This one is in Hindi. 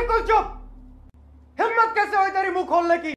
बिल्कुल चुप। हिम्मत कैसे हुई तेरी मुँह खोलने की?